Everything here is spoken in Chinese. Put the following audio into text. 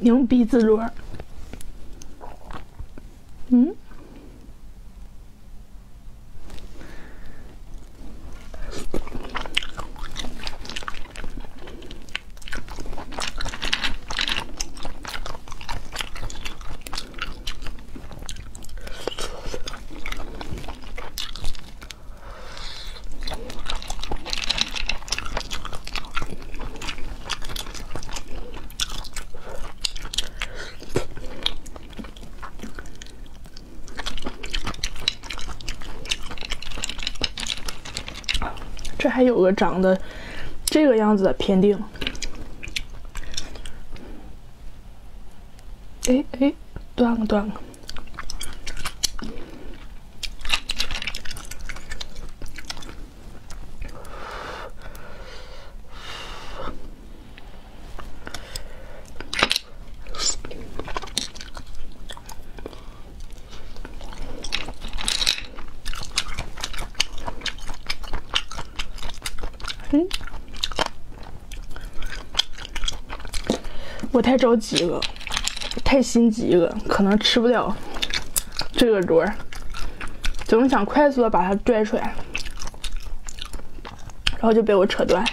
牛鼻子螺。嗯。这还有个长得这个样子的偏定，哎哎，断了断了。嗯，我太着急了，太心急了，可能吃不了这个螺，总是想快速的把它拽出来，然后就被我扯断。